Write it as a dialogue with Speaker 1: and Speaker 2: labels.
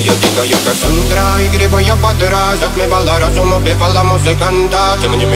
Speaker 1: Моя дикая Кассандра, игривая подра Затмевала разум, убивала музыканта Тем не менее